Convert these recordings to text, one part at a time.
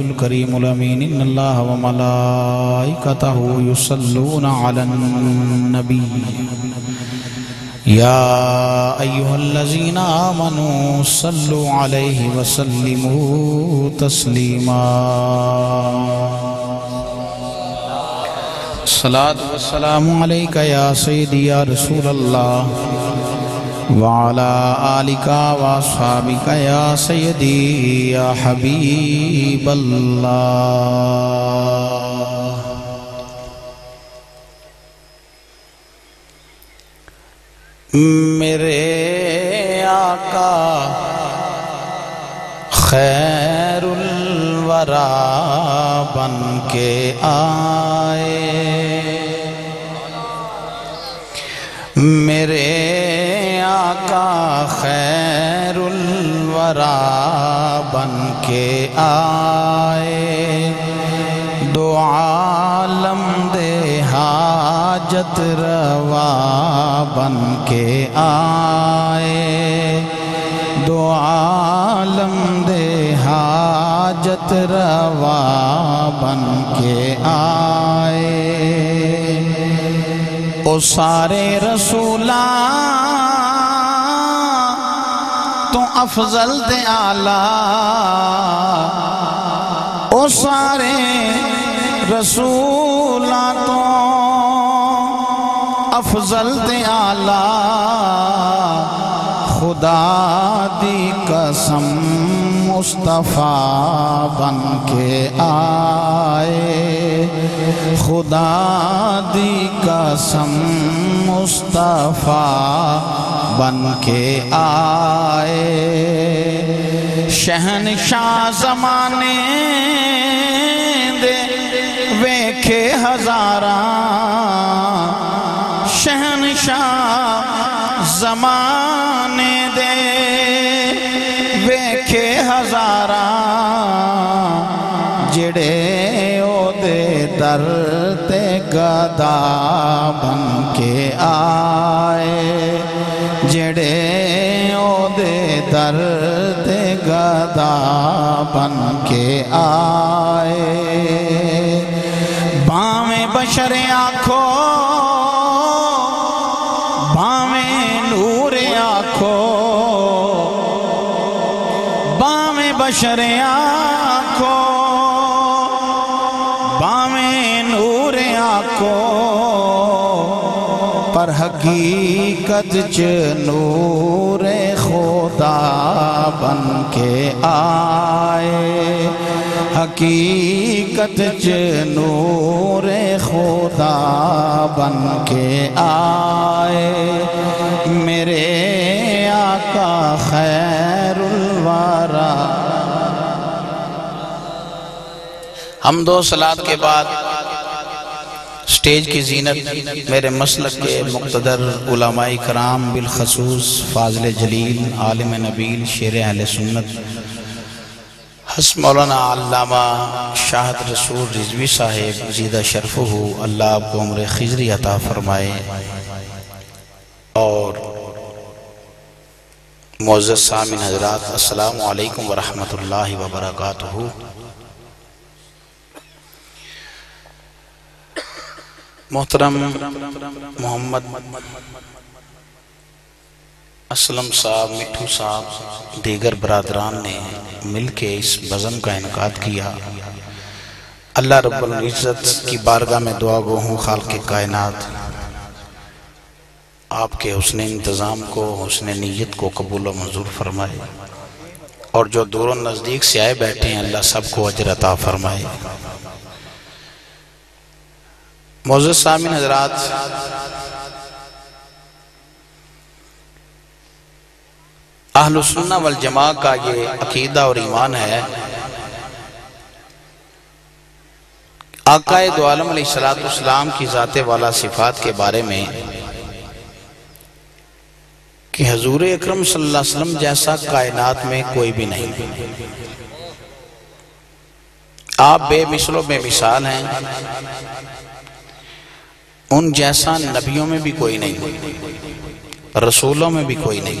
الكريم الأمين. إن الله وملائكته يصلون على النبي. يا أيها الذين آمنوا صلوا عليه وسلموا تسليما. الصلاة والسلام عليك يا سيدي يا رسول الله. وعلى آلك وأصحابك يا سيدي يا حبيب الله. میرے آقا، خیر الورا بن کے آئے۔ میرے آقا خیر الورا بن کے آئے۔ دو عالم دے حاجت روا بن کے آئے۔ دو عالم دے حاجت روا بن کے آئے۔ او سارے رسولان تو افضل دے آلہ۔ او سارے رسولان تو افضل دے آلہ۔ خدا دی قسم۔ مصطفیٰ بن کے آئے۔ خدا دی قسم مصطفیٰ بن کے آئے۔ شہنشاہ زمانے دے ویکھے ہزاراں۔ شہنشاہ زمانے دے ہزاراں جڑے او دے در تے گدا بن کے آئے، جڑے او دے در تے گدا بن کے آئے۔ باویں بشر آنکھو بشر آنکھو باویں نور آنکھو پر حقیقت چ نور خدا بن کے آئے۔ حقیقت چ نور خدا بن کے آئے۔ میرے آقا خیر الوارا حمد و صلات کے بعد سٹیج کی زینت میرے مسلک کے مقتدر علماء کرام بالخصوص فاضل جلیل، عالم نبیل، شیر اہل سنت حس مولانا علامہ شاہد رسول رضوی صاحب، زیدہ شرف ہو اللہ آپ کو عمر خضری عطا فرمائے۔ اور معزز سامن حضرات، السلام علیکم ورحمت اللہ وبرکاتہ۔ محترم محمد اسلم صاحب، مٹھو صاحب، دیگر برادران نے مل کے اس بزم کا انعقاد کیا۔ اللہ رب العزت کی بارگاہ میں دعا گو ہوں خالق کائنات، آپ کے حسن انتظام کو، حسن نیت کو قبول و منظور فرمائے۔ اور جو دور و نزدیک سے آئے بیٹھے ہیں، اللہ سب کو عجر عطا فرمائے۔ معزز سامن حضرات۔ اہل سنہ والجماع کا یہ عقیدہ اور ایمان ہے۔ آقائد عالم علیہ السلام کی ذات والا صفات کے بارے میں کہ حضور اکرم صلی اللہ علیہ وسلم جیسا کائنات میں کوئی بھی نہیں۔ آپ بے مثل و بے مثال ہیں۔ ان جیسا نبیوں میں بھی کوئی نہیں، رسولوں میں بھی کوئی نہیں۔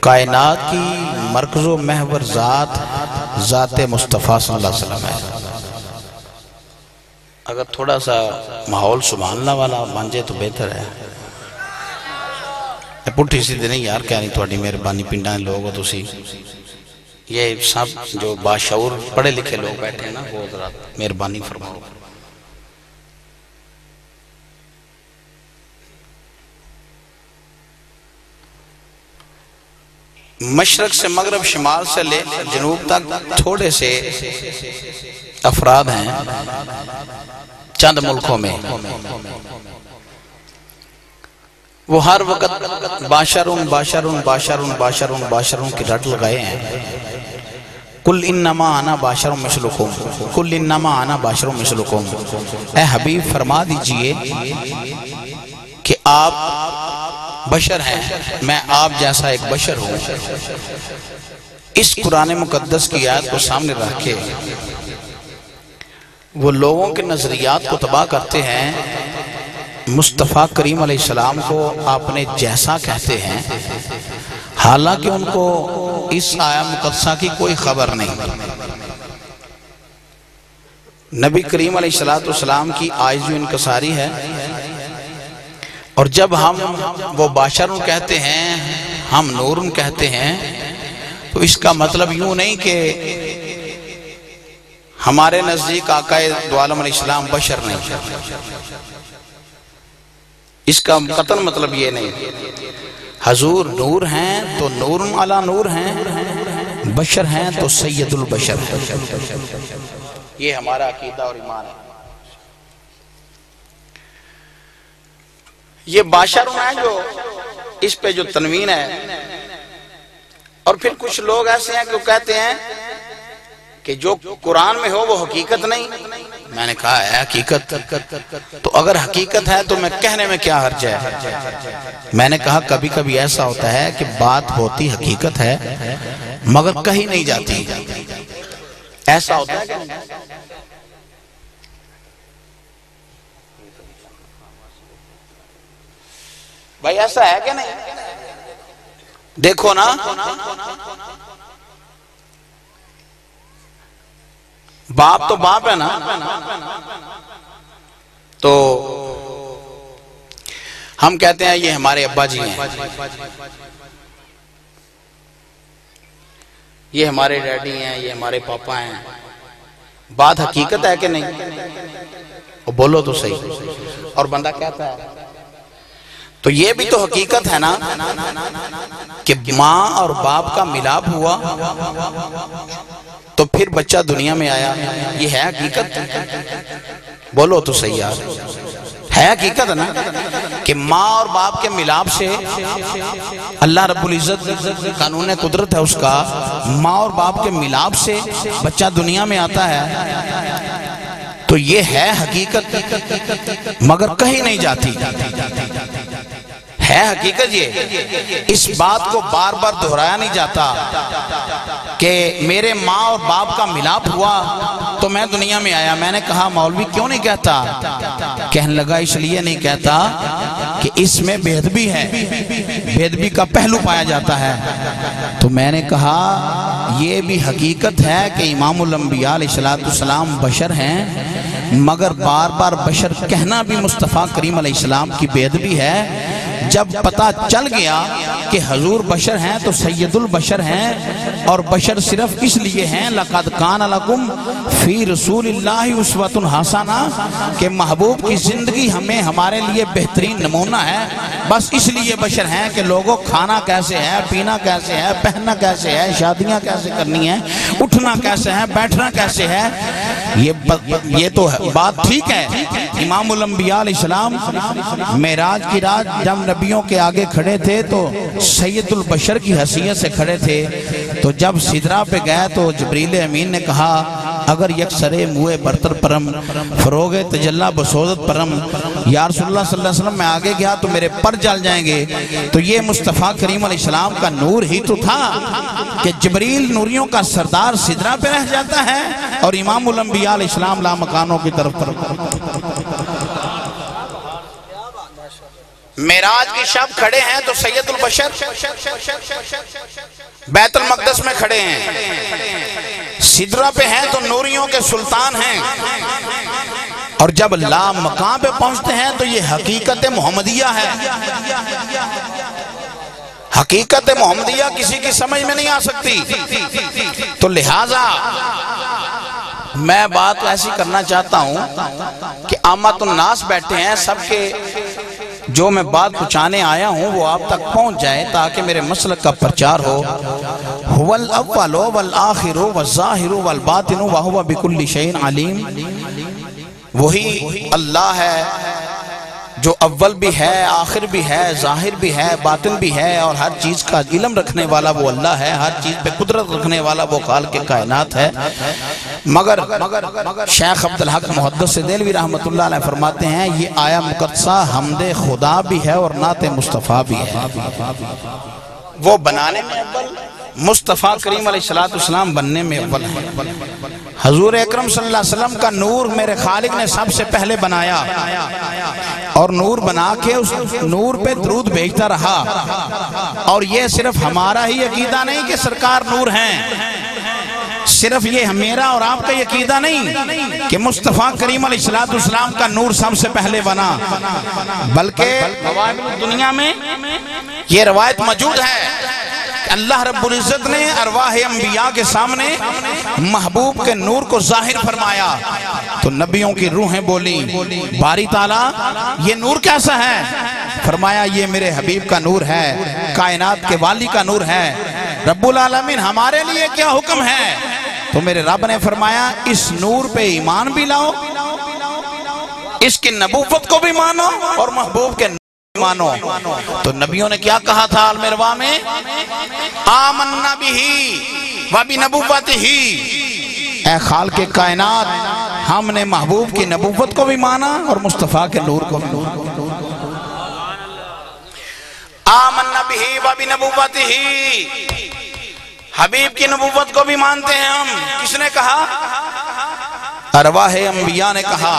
کائنات کی مرکز و محور ذات ذات مصطفیٰ صلی اللہ علیہ وسلم ہے۔ اگر تھوڑا سا ماحول سبحان والا بن جائے تو بہتر ہے۔ پٹھی سیدھے نہیں یار، کہہ نہیں تھوڑی مہربانی پنڈا لوگ ہو تسی۔ یہ سب جو باشعور پڑھے لکھے لوگ بیٹھے ہیں نا، وہ ذرا مہربانی فرماؤ۔ مشرق سے مغرب شمال سے لے جنوب تک تھوڑے سے افراد ہیں چند ملکوں میں۔ وہ ہر وقت باشرون باشرون باشرون باشرون باشرون کی رٹ لگائے ہیں۔ کل انما آنا باشروں مثلکم کل انما آنا باشروں مثلکم اے حبیب، فرما دیجیے کہ آپ بشر ہیں۔ میں آپ جیسا ایک بشر ہوں۔ اس قرآن مقدس کی آیت کو سامنے رکھ کے وہ لوگوں کے نظریات کو تباہ کرتے ہیں۔ مصطفیٰ کریم علیہ السلام کو آپ نے جیسا کہتے ہیں۔ حالانکہ ان کو اس آیا مقدسہ کی کوئی خبر نہیں۔ نبی کریم علیہ السلام کی آئیز جو انکساری ہے اور جب ہم وہ باشرون کہتے ہیں، ہم نورن کہتے ہیں، تو اس کا مطلب یوں نہیں کہ ہمارے نزدیک آقا دوالم علیہ السلام بشر نہیں۔ اس کا قتل مطلب یہ نہیں۔ حضور نور ہیں تو نور علا نور ہیں، بشر ہیں تو سید البشر یہ ہمارا عقیدہ اور ایمان ہے۔ یہ باشر ہیں جو اس پہ جو تنوین ہے۔ اور پھر کچھ لوگ ایسے ہیں کہ کہتے ہیں کہ جو قرآن میں ہو وہ حقیقت نہیں۔ میں نے کہا ہے حقیقت، تو اگر حقیقت ہے تو میں کہنے میں کیا حرج ہے؟ میں نے کہا کبھی کبھی ایسا ہوتا ہے کہ بات ہوتی حقیقت ہے، مگر کہیں نہیں جاتی۔ ایسا ہوتا ہے بھائی، ایسا ہے کہ نہیں؟ دیکھو نا۔ باپ تو باپ ہے نا۔ تو ہم کہتے ہیں یہ ہمارے ابا جی ہیں۔ یہ ہمارے ڈیڈی ہیں، یہ ہمارے پاپا ہیں۔ بات حقیقت ہے کہ نہیں؟ بولو تو صحیح۔ اور بندہ کہتا ہے۔ تو یہ بھی تو حقیقت ہے نا کہ ماں اور باپ کا ملاب ہوا تو پھر بچہ دنیا میں آیا۔ یہ ہے حقیقت؟ بولو تو صحیح یار۔ ہے حقیقت نا کہ ماں اور باپ کے ملاب سے اللہ رب العزت قانون قدرت ہے اس کا۔ ماں اور باپ کے ملاب سے بچہ دنیا میں آتا ہے۔ تو یہ ہے حقیقت۔ مگر کہیں نہیں جاتی۔ ہے حقیقت یہ اس بات کو بار بار دہرایا نہیں جاتا کہ میرے ماں اور باپ کا ملاپ ہوا تو میں دنیا میں آیا میں نے کہا مولوی کیوں نہیں کہتا کہنے لگا اس لیے نہیں کہتا کہ اس میں بےدبی ہے بےدبی کا پہلو پایا جاتا ہے تو میں نے کہا یہ بھی حقیقت ہے کہ امام الانبیاء علیہ السلام بشر ہیں مگر بار بار بشر کہنا بھی مصطفیٰ کریم علیہ السلام کی بےدبی ہے جب پتا چل گیا کہ حضور بشر ہیں تو سید البشر ہیں اور بشر صرف اس لیے ہیں، لَقَدْ كَانَ لَكُمْ فِي رسول اللہ عُسْوَةٌ حَسَنَا کہ محبوب کی زندگی ہمیں، ہمارے لیے بہترین نمونہ ہے۔ بس اس لیے بشر ہیں کہ لوگوں، کھانا کیسے ہے، پینا کیسے ہے، پہننا کیسے ہے، شادیاں کیسے کرنی ہیں، اٹھنا کیسے ہے، بیٹھنا کیسے ہے۔ یہ تو بات ٹھیک ہے۔ امام الانبیاء علیہ السلام میراج کی رات جب نبیوں کے آگے کھڑے تھے تو سید البشر کی حیثیت سے کھڑے تھے۔ تو جب صدرہ پہ گئے تو جبریل امین نے کہا اگر یک سرے موے برتر پرم، فروغ تجلہ بسوزت پرم، یا رسول اللہ صلی اللہ علیہ وسلم میں آگے گیا تو میرے پر جل جائیں گے، تو یہ مصطفیٰ کریم علیہ السلام کا نور ہی تو تھا کہ جبریل نوریوں کا سردار صدرہ پہ رہ جاتا ہے اور امام الانبیاء علیہ السلام لا مکانوں کی طرف پر میراج کی شب کھڑے ہیں تو سید البشر بیت المقدس میں کھڑے ہیں۔ سدرہ پہ ہیں تو نوریوں کے سلطان ہیں۔ اور جب لا مقام پہ پہنچتے ہیں تو یہ حقیقت محمدیہ ہے۔ حقیقت محمدیہ کسی کی سمجھ میں نہیں آ سکتی۔ تو لہٰذا میں بات ایسی کرنا چاہتا ہوں کہ آمات الناس بیٹھے ہیں، سب کے جو میں بات پچانے آیا ہوں وہ آپ تک پہنچ جائے تاکہ میرے مسلک کا پرچار ہو۔ والأول والآخر والظاہر والباطن وہو بکل شئین علیم۔ وہی اللہ ہے۔ جو اول بھی ہے، آخر بھی ہے، ظاہر بھی ہے، باطن بھی ہے، اور ہر چیز کا علم رکھنے والا وہ اللہ ہے، ہر چیز پہ قدرت رکھنے والا وہ خالق کائنات ہے۔ مگر شیخ عبدالحق محدث سے دلوی رحمت اللہ علیہ فرماتے ہیں، یہ آیا مقدسہ حمد خدا بھی ہے اور نات مصطفیٰ بھی ہے۔ وہ بنانے میں اول، مصطفیٰ کریم علیہ السلام بننے میں اول ہے حضور اکرم صلی اللہ علیہ وسلم کا نور میرے خالق نے سب سے پہلے بنایا اور نور بنا کے اس نور پہ درود بھیجتا رہا اور یہ صرف ہمارا ہی عقیدہ نہیں کہ سرکار نور ہیں، صرف یہ میرا اور آپ کا عقیدہ نہیں کہ مصطفیٰ کریم علیہ السلام کا نور سب سے پہلے بنا، بلکہ دنیا میں یہ روایت موجود ہے۔ اللہ رب العزت نے ارواح انبیاء کے سامنے محبوب کے نور کو ظاہر فرمایا۔ تو نبیوں کی روحیں بولی، باری تعالیٰ، یہ نور کیسا ہے؟ فرمایا، یہ میرے حبیب کا نور ہے، کائنات کے والی کا نور ہے۔ رب العالمین ہمارے لیے کیا حکم ہے؟ تو میرے رب نے فرمایا، اس نور پہ ایمان بھی لاؤ، اس کے نبوت کو بھی مانو اور محبوب کے مانو۔ تو نبیوں نے کیا کہا تھا المروا میں؟ آمنا بھی وبی نبوت ہی اے خال کے کائنات، ہم نے محبوب کی نبوت کو بھی مانا اور مصطفیٰ کے نور کو بھی آمنا بھی وبی نبوت ہی حبیب کی نبوت کو بھی مانتے ہیں ہم۔ کس نے کہا؟ ارواح انبیاء نے کہا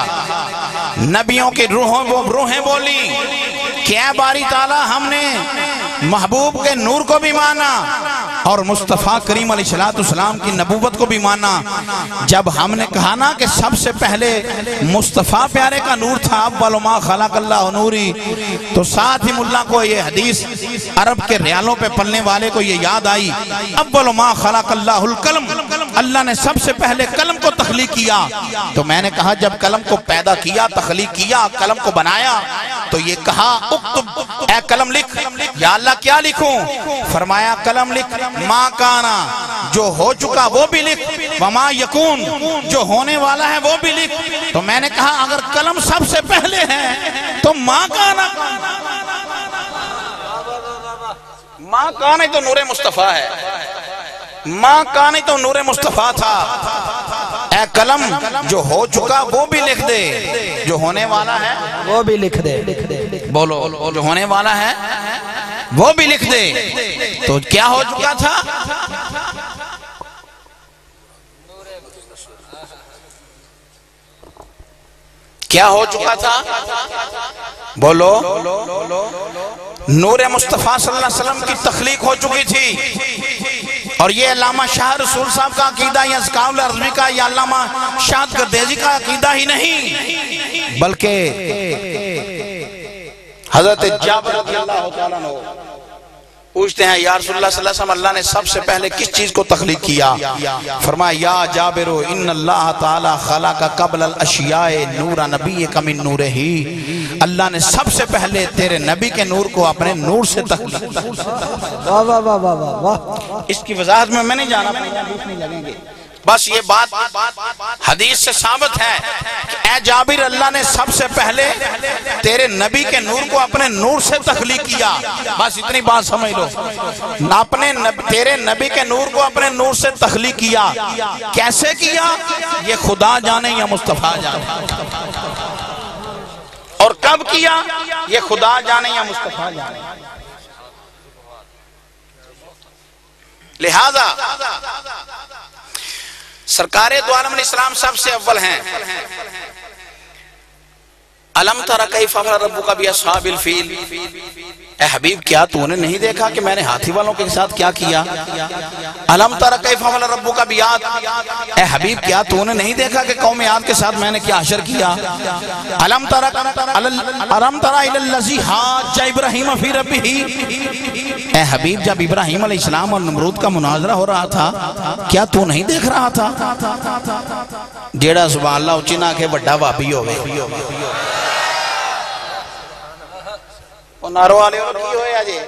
نبیوں کی روحیں بولی کیا باری تعالی ہم نے محبوب کے نور کو بھی مانا اور مصطفیٰ کریم علیہ السلام کی نبوت کو بھی مانا۔ جب ہم نے کہا نا کہ سب سے پہلے مصطفیٰ پیارے کا نور تھا، اول ما خلق اللہ نوری، تو ساتھ ہی ملا کو یہ حدیث عرب کے ریالوں پہ پلنے والے کو یہ یاد آئی۔ اول ما خلق اللہ القلم، اللہ نے سب سے پہلے قلم کو تخلیق کیا۔ تو میں نے کہا، جب قلم کو پیدا کیا، تخلیق کیا، قلم کو بنایا، تو یہ کہا، اکتب، اے قلم لکھ، یا اللہ کیا لکھوں؟ فرمایا قلم لکھ ما کانا جو ہو چکا وہ بھی لکھ وما یکون جو ہونے والا ہے وہ بھی لکھ۔ تو میں نے کہا اگر قلم سب سے پہلے ہے تو ما کانا۔ ماں کانے تو نور مصطفیٰ ہے۔ ماں کانے تو نور مصطفیٰ تھا۔ اے قلم جو ہو چکا وہ بھی لکھ دے۔ جو ہونے والا ہے وہ بھی لکھ دے۔ بولو جو ہونے والا ہے وہ بھی لکھ دے تو کیا ہو چکا تھا؟ کیا ہو چکا تھا؟ بولو۔ نور مصطفیٰ صلی اللہ علیہ وسلم کی تخلیق ہو چکی تھی۔ اور یہ علامہ شاہ رسول صاحب کا عقیدہ یا زکاول عرضوی کا یا علامہ شاہد گردیجی کا عقیدہ ہی نہیں، بلکہ حضرت جابر رضی اللہ تعالیٰ نے پوچھتے ہیں یا رسول اللہ صلی اللہ علیہ وسلم اللہ نے سب سے پہلے کس چیز کو تخلیق کیا؟ فرمایا یا جابرو ان اللہ تعالی خلق قبل الاشیاء نور نبی کا من نور ہی اللہ نے سب سے پہلے تیرے نبی کے نور کو اپنے نور سے تخلیق واہ واہ واہ واہ واہ اس کی وضاحت میں میں نہیں جانا نہیں لگیں گے۔ بس یہ بات حدیث سے ثابت ہے کہ اے جابر، اللہ نے سب سے پہلے تیرے نبی کے نور کو اپنے نور سے تخلیق کیا۔ بس اتنی بات سمجھ لو۔ اپنے تیرے نبی کے نور کو اپنے نور سے تخلیق کیا۔ کیسے کیا؟ یہ خدا جانے یا مصطفیٰ جانے۔ اور کب کیا؟ یہ خدا جانے یا مصطفیٰ جانے۔ لہذا سرکار دو عالم اسلام سب سے اول ہیں۔ علم ترا کئی ففر ربو کا بھی اصحاب الفیل؟ اے حبیب، کیا تو نے نہیں دیکھا کہ میں نے ہاتھی والوں کے ساتھ کیا کیا؟ علم ترا کئی ففر ربو کا بھی اے حبیب، کیا تو نے نہیں دیکھا کہ قوم یاد کے ساتھ میں نے کیا حشر کیا؟ علم ترا علم ترا الالذی حاج ابراہیم فی ربی اے حبیب، جب ابراہیم علیہ السلام اور نمرود کا مناظرہ ہو رہا تھا، کیا تو نہیں دیکھ رہا تھا؟ جیڑا سبحان اللہ اچینا کے بڑا وابی ہوئے۔ نارو والے کی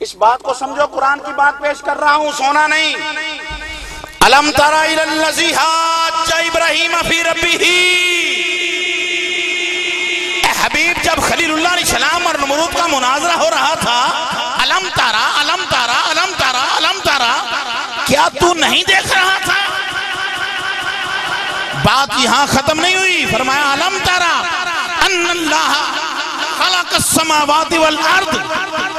اس بات کو سمجھو، قرآن کی بات پیش کر رہا ہوں، سونا نہیں۔ علم ترہ الالذی حاج ابراہیم فی حبیب، جب خلیل اللہ علیہ السلام اور نمرود کا مناظرہ ہو رہا تھا علم ترہ علم ترہ علم ترہ علم ترہ کیا تو نہیں دیکھ رہا تھا؟ بات یہاں ختم نہیں ہوئی۔ فرمایا علم ترہ ان اللہ خلق السماوات والارض۔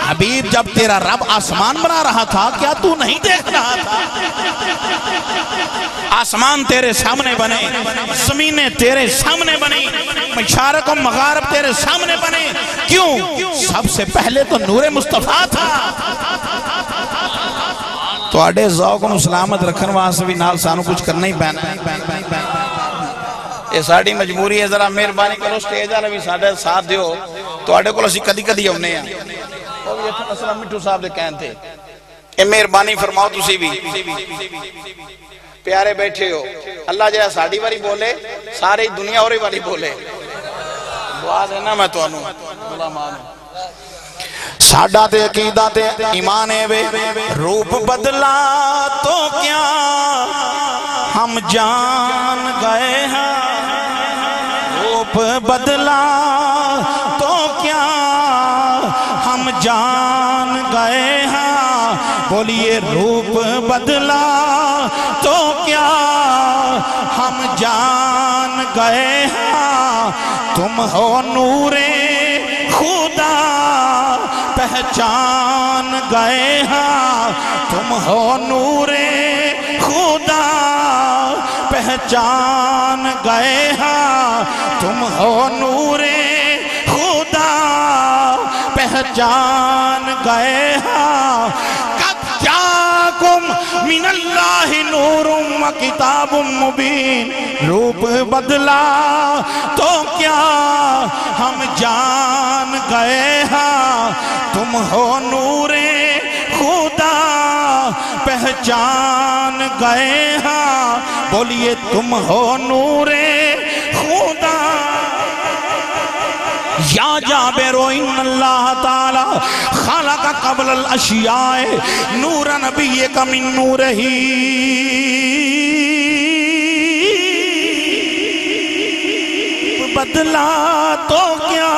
حبیب، جب تیرا رب آسمان بنا رہا تھا، کیا تو نہیں دیکھ رہا تھا؟ آسمان تیرے سامنے بنے، زمینیں تیرے سامنے بنی مشارق و مغارب تیرے سامنے بنے۔ کیوں؟ سب سے پہلے تو نور مصطفیٰ تھا۔ تو آڑے ذوق و سلامت رکھن وہاں سے بھی نال سانو کچھ کرنا ہی پہنا یہ ساڑی مجبوری ہے، ذرا مہربانی کرو، سٹیج آنے بھی ساڑھے ساتھ دیو۔ تو آڑے کو لسی کدی کدی ہونے ہیں۔ وہ بھی یہ مسئلہ مٹھو صاحب دے کہن تھے اے مہربانی فرماؤ تسی بھی۔ پیارے بیٹھے ہو، اللہ جہاں ساڑی باری بولے، سارے دنیا اور باری بولے۔ دعا دینا میں تو انو مانو ساڑھا تے عقیدہ تے ایمانے وے۔ روپ بدلا تو کیا ہم جان گئے ہیں روپ بدلا تو کیا ہم جان گئے ہیں بولیے روپ بدلا تو کیا ہم جان گئے ہیں تم ہو نور خدا، پہچان گئے ہیں تم ہو نور خدا پہچان گئے ہیں تم ہو نور خدا، پہچان گئے ہیں قد جاکم من اللہ نور و کتاب مبین، روپ بدلا تو کیا ہم جان گئے ہیں تم ہو نور پہچان گئے ہیں بولیے تم ہو نور خدا۔ یا جابر ان اللہ تعالی خلق قبل الاشیاء نور نبی کا من نور ہی بدلا تو کیا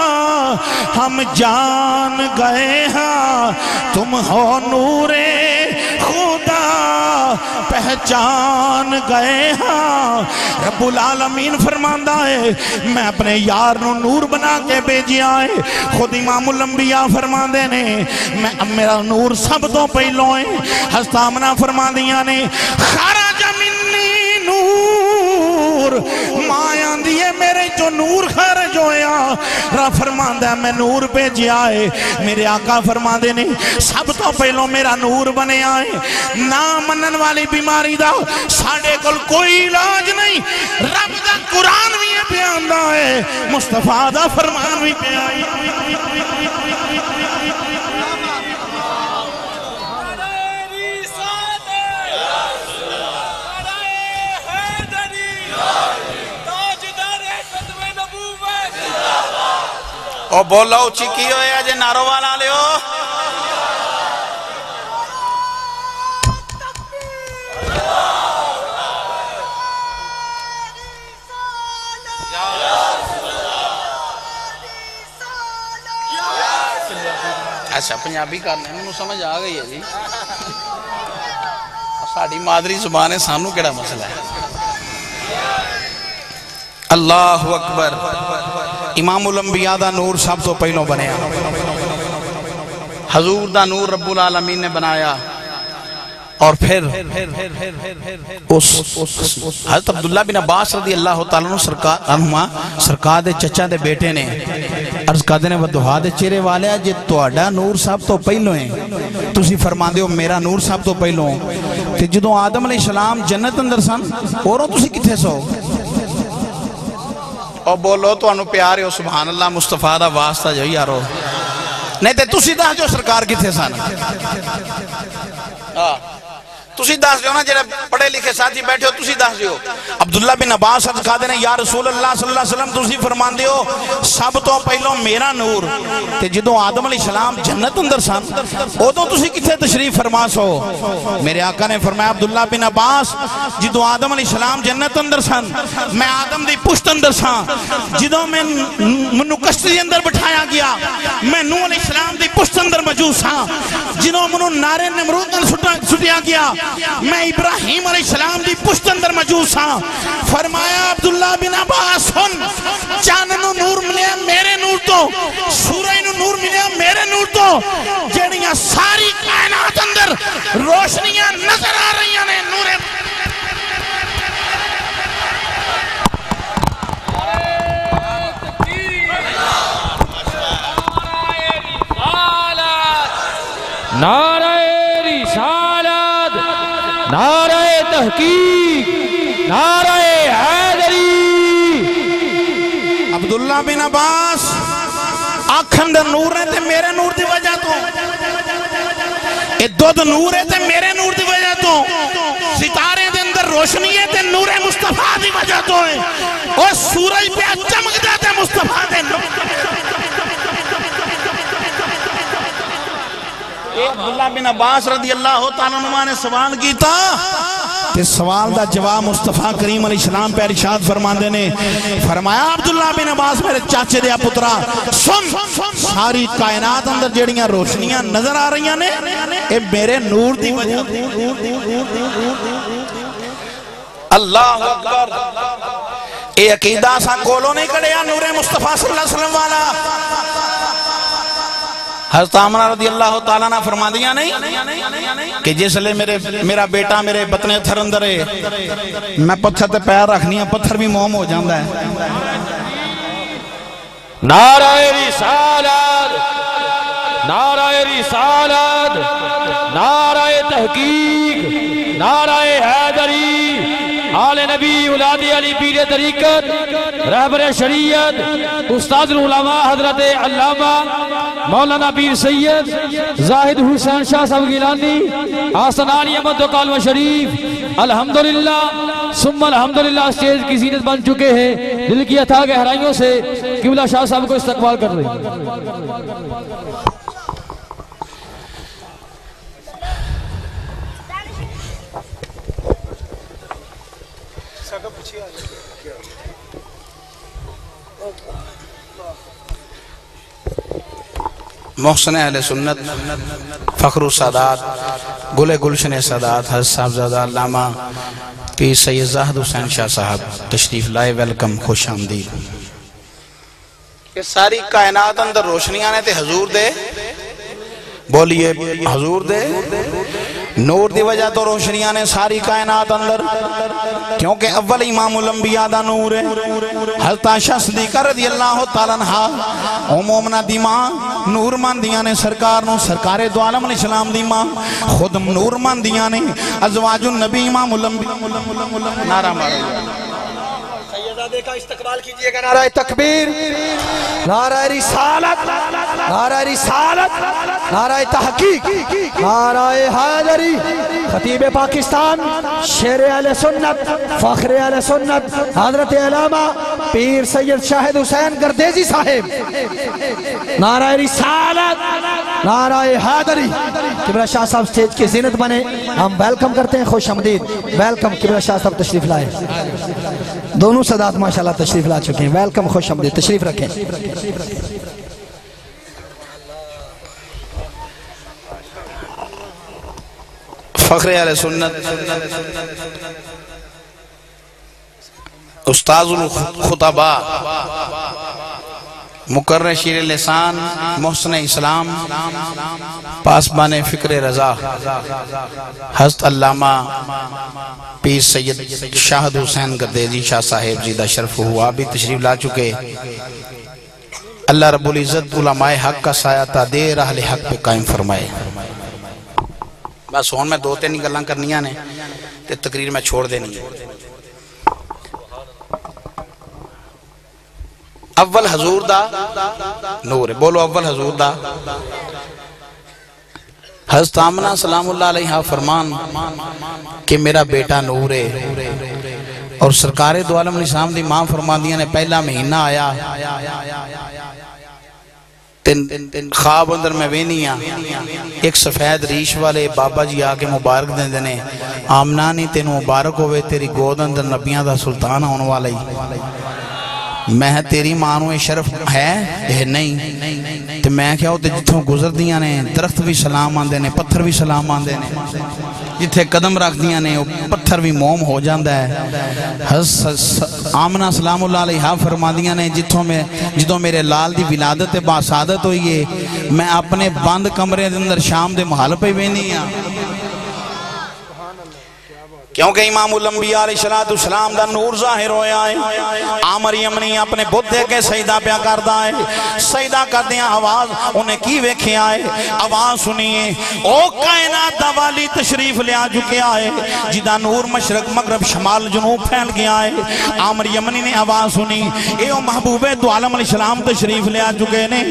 ہم جان گئے ہیں تم ہو نور خدا پہچان گئے ہاں۔ رب العالمین فرماندہ ہے، میں اپنے یار نو نور بنا کے بیجی آئے خود امام الانبیاء فرماندے نے، میں اب میرا نور سب تو پہلوئے ہستامنا فرماندیاں نے خارج منی نور۔ نور، ماں مایاں دیئے میرے جو نور خرج ہویا را فرماندہ ہے، میں نور پہ جی آئے میرے آقا فرماندے نے، سب تو پہلو میرا نور بنے آئے۔ نا منن والی بیماری دا ساڑے کل کوئی علاج نہیں۔ رب دا قرآن بھی یہ بیان دا ہے۔ مصطفیٰ دا فرمان بھی پہ آئی او بولا اچھی کی ہوئے آجے نارو والا اچھا پنجابی کرنے میں سمجھ آ گئی ہے جی۔ ساڑی مادری زبان ہے، سانو کیڑا مسئلہ ہے؟ اللہ اکبر۔ امام الانبیاء دا نور سب تو پہلو بنیا۔ حضور دا نور رب العالمین نے بنایا۔ اور پھر اس حضرت عبداللہ بن عباس رضی اللہ تعالیٰ عنہ سرکار عنہما سرکار دے چچا دے بیٹے نے عرض کردے نے ودوہا دے چہرے والے جے تہاڈا نور سب تو پہلو ہیں۔ تسی فرماندے ہو، میرا نور سب تو پہلو۔ تے جدوں آدم علیہ السلام جنت اندر سن، اوروں تسی کتھے سو؟ اور بولو تو انو پیارے ہو سبحان اللہ مصطفیٰ دا واسطہ جو یارو نہیں تے تسی جو سرکار کتھے سن ہاں تسی دس دیو نا جڑے پڑھے لکھے ساتھی بیٹھے ہو تسی دس دیو عبداللہ بن عباس عرض کہا دینے یا رسول اللہ صلی اللہ علیہ وسلم تسی فرمان دیو سب تو پہلو میرا نور تے جدو آدم علیہ السلام جنت اندر سن او تو تسی کتھے تشریف فرما سو میرے آقا نے فرمایا عبداللہ بن عباس جدو آدم علیہ السلام جنت اندر سن میں آدم دی پشت اندر سن جدو میں منو کشتی اندر بٹھایا گیا میں نو علیہ السلام دی پشت اندر موجود سا جنو منو نارے نمرود اندر سٹیا گیا میں ابراہیم علیہ السلام دی پشت اندر موجود سا ہاں۔ فرمایا عبداللہ بن عباس، سن چاننو نور ملیا میرے نور تو، سورہ نو نور ملیا میرے نور تو۔ جڑیاں ساری کائنات اندر روشنیاں نظر آ رہی ہیں نور نعرہ نعرہ تحقیق، نعرہ حیدری۔ عبداللہ بن عباس آکھن در نور ہے تے میرے نور دی وجہ تو۔ اے دودھ نور ہے تے میرے نور دی وجہ تو۔ ستارے دے اندر روشنی ہے تے نور مصطفیٰ دی وجہ تو ہے۔ اور سورج پہ چمک جاتے مصطفیٰ دے نور عبداللہ بن عباس رضی اللہ تعالیٰ عنہ نے سوال کیتا تے سوال دا جواب مصطفیٰ کریم علیہ السلام پہ ارشاد فرماندے نے، فرمایا، عبداللہ بن عباس میرے چاچے دیا پترا، سن، ساری کائنات اندر جڑیاں روشنیاں نظر آ رہی نے، اے میرے نور دی وجہ اللہ اکبر، اے عقیدہ سا کولو نہیں کڑیا نور مصطفیٰ صلی اللہ علیہ وسلم والا۔ حضرت آمنہ رضی اللہ تعالیٰ نے فرما دیا نہیں کہ جس لیے میرے میرا بیٹا میرے بطنے تھر اندر ہے، میں پتھر تے پیر رکھنی ہے پتھر بھی موم ہو جاندہ ہے۔ نعرہ رسالت نعرہ رسالت، نعرہ تحقیق، نعرہ حیدری۔ آل نبی اولاد علی پیر طریقت، رہبر شریعت، استاد العلماء حضرت علامہ مولانا پیر سید زاہد حسین شاہ صاحب گیلانی آسنانی احمد و کالم شریف، الحمدللہ، ثم الحمدللہ سٹیج کی زینت بن چکے ہیں، دل کی اتھا گہرائیوں سے قبلہ شاہ صاحب کو استقبال کر رہے ہیں۔ محسن اہل سنت، فخر و سادات گل گلشن سادات، حضرت صاحب زادہ علامہ پی سید زاہد حسین شاہ صاحب، تشریف لائے، ویلکم، خوش آمدید۔ یہ ساری کائنات اندر روشنیاں نے تے حضور دے بولیے، حضور دے، نور دی وجہ تو روشنیاں نے ساری کائنات اندر، کیونکہ اول امام الانبیاء دا نور ہے۔ حضرت عائشہ صدیقہ رضی اللہ تعالیٰ عنہ او مومنہ دی ماں، نور ماندیاں نے سرکار نو، سرکار دو عالم علیہ السلام دی ماں، خود نور ماندیاں نے ازواج النبی امام الانبیاء۔ نعرہ مارو۔ سیدہ کا استقبال کیجیے گا، نعرہ تکبیر، نعرہ رسالت۔ نعرہ رسالت، نعرہ تحقیق، نعرہ حیدری خطیب پاکستان، شیر اہل سنت، فخر اہل سنت، حضرت علامہ پیر سید شاہد حسین گردیزی صاحب۔ نعرہ رسالت، نعرہ حیدری کبرہ شاہ صاحب سٹیج کی زینت بنے۔ ہم ویلکم کرتے ہیں خوش آمدید۔ ویلکم کبرہ شاہ صاحب تشریف لائے۔ دونوں صدات ماشاءاللہ تشریف لا چکے ہیں۔ ویلکم خوش آمدید۔ تشریف رکھیں۔ فخر اہل سنت. استاذ الخطباء مقرر شیر لسان، محسن اسلام، پاسبان فکر رضا، حضرت علامہ پیر سید شاہد حسین گردیزی شاہ صاحب جیدہ شرف ہوا بھی تشریف لا چکے۔ اللہ رب العزت علماء حق کا سایہ تا دیر اہل حق پہ قائم فرمائے۔ بس ہون میں دو تین گلاں کرنیاں نے تے تقریر میں چھوڑ دینی ہے۔ اول حضور دا نور ہے۔ بولو اول حضور دا۔ حضرت آمنہ سلام اللہ علیہ فرمان کہ میرا بیٹا نور ہے۔ اور سرکار دو عالم نظام دی ماں فرما دیا نے، پہلا مہینہ آیا۔ تین خواب اندر میں وینی آ ایک سفید ریش والے بابا جی آکے مبارک دیں دینے آمنانی نہیں تین مبارک ہوئے، تیری گود اندر نبیاں دا سلطان ہونے والا میں تیری مانو شرف ہے؟ یہ نہیں۔ تو میں کیا ہوتے جتوں گزر دیا نے، درخت بھی سلام آن دینے پتھر بھی سلام آن دینے جتھے قدم رکھ دیا نے پتھر بھی موم ہو جاندہ ہے۔ آمنہ سلام اللہ علیہ ہاں فرما دیا نے جتوں میں جتوں میرے لال دی ولادت باسادت ہوئی ہے، میں اپنے بند کمرے اندر شام دے محل پہ بھی نہیں ہاں۔ کیونکہ امام الانبیاء علیہ السلام دا نور ظاہر ہویا ہے۔ آمر یمنی اپنے بدھے کے سیدہ پیا کردہ ہے۔ سیدہ کردیاں آواز انہیں کی ویکھے آئے آواز سنیے۔ او کائنات دا والی تشریف لیا چکے آئے جدہ نور مشرق مغرب شمال جنوب پھیل گیا ہے۔ آمر یمنی نے آواز سنی۔ اے او محبوب دو عالم علیہ السلام تشریف لیا چکے نے۔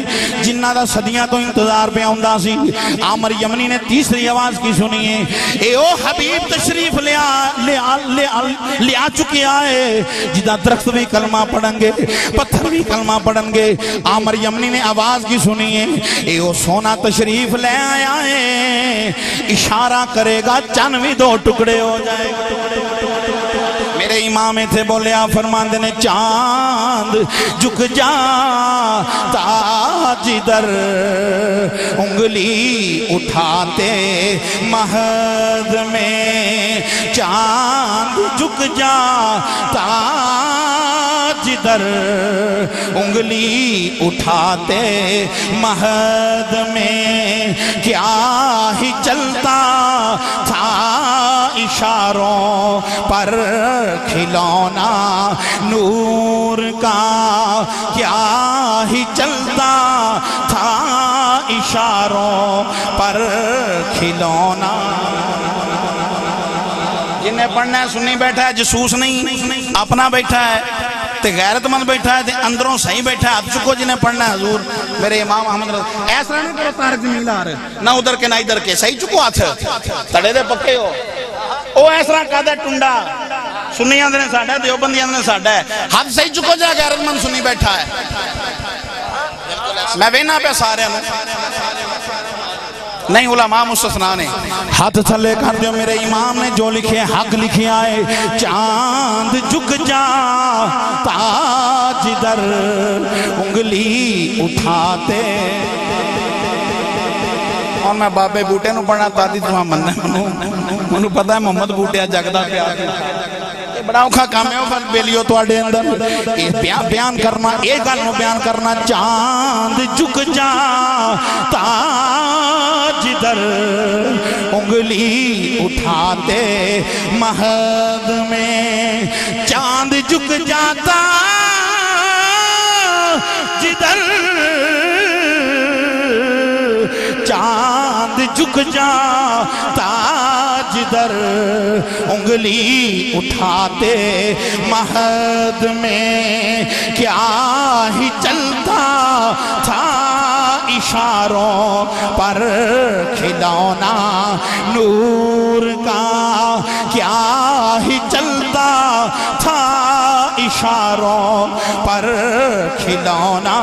جنہ دا صدیاں تو انتظار پہ آؤندہ سی۔ آمر یمنی نے تیسری آواز کی سنیے اے او حبیب تشریف لیا لے آ چکے آئے۔ جدہ درخت بھی کلمہ پڑھیں گے، پتھر بھی کلمہ پڑھیں گے۔ آمر یمنی نے آواز کی سنیے اے او سونا تشریف لے آیا ہے۔ اشارہ کرے گا چنوی دو ٹکڑے ہو جائے گا۔ میرے امام تھے بولیا فرمان دینے چاند جھک جا، تاج در انگلی اٹھاتے مہد میں چاند جھک جا، تاج در انگلی اٹھاتے مہد میں کیا ہی چلتا تھا؟ اشاروں پر کھلونا نور کا کیا ہی چلتا تھا اشاروں پر کھلونا جنہیں پڑھنا ہے سننی بیٹھا ہے، جسوس نہیں، اپنا بیٹھا ہے، تے غیرت مند بیٹھا ہے، تے اندروں صحیح بیٹھا ہے۔ اب چکو جنہیں پڑھنا ہے، حضور، میرے امام احمد رضا۔ ایسا نہیں کرو تارک جمیل آ رہے۔ نہ ادھر کے، نہ ادھر کے۔ صحیح چکو آتھ تڑے دے پکے ہو۔ او ایسا کہا ٹنڈا سنی آندھنے ساڑھا ہے دیوبندی آندھنے ساڑھا ہے حد صحیح چکو جا غیرت مند سنی بیٹھا ہے میں بینا پہ سارے ہوں نہیں علماء مستثنا نے ہاتھ تھلے کر دیو میرے امام نے جو لکھے حق لکھے آئے چاند جھک جا تاج در انگلی اٹھاتے اور میں بابے بوٹے نو پڑھنا تادی تو ہاں مننے منو منو پتہ ہے محمد بوٹے جگدہ پہ آگے بڑا اوکھا کام ہے اوکھا بیلیو تو آڑے اندر بیان کرنا ایک گل بیان کرنا چاند جھک جا تاج در انگلی اٹھاتے مہد میں چاند جھک جاتا جدر چاند جھک جا، تاج در انگلی اٹھاتے، مہد میں کیا ہی چلتا تھا اشاروں پر کھلونا، نور کا کیا ہی چلتا تھا اشاروں پر کھلونا۔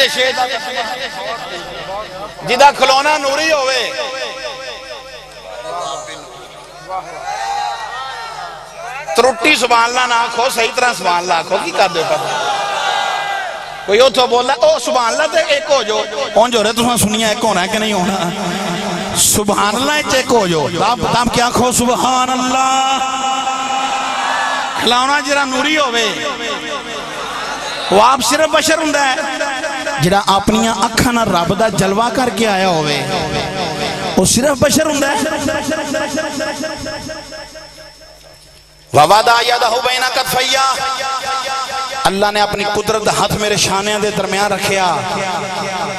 اے دے شیدہ جیدہ کھلونا نوری ہوئے۔ ترٹی سبحان اللہ نہ آکھو، صحیح طرح سبحان اللہ آکھو، کی کر دے پتہ؟ کوئی اتو بولا او سبحان اللہ تے ایک ہو جو۔ اون جو رہے تو سنیا ایک ہونا ہے کہ نہیں ہونا؟ سبحان اللہ ایک ہو جو۔ تاب تاب کیا کھو سبحان اللہ۔ کھلاؤنا جرا نوری ہوئے۔ وہ آپ صرف بشر ہوں ہے۔ جڑا اپنیاں اکھا نہ رب دا جلوہ کر کے آیا ہوئے وہ صرف بشر ہوں ہے۔ وَوَدَا يَدَهُ بَيْنَ قَدْفَيَّا اللہ نے اپنی قدرت ہاتھ میرے شانے دے درمیان رکھیا۔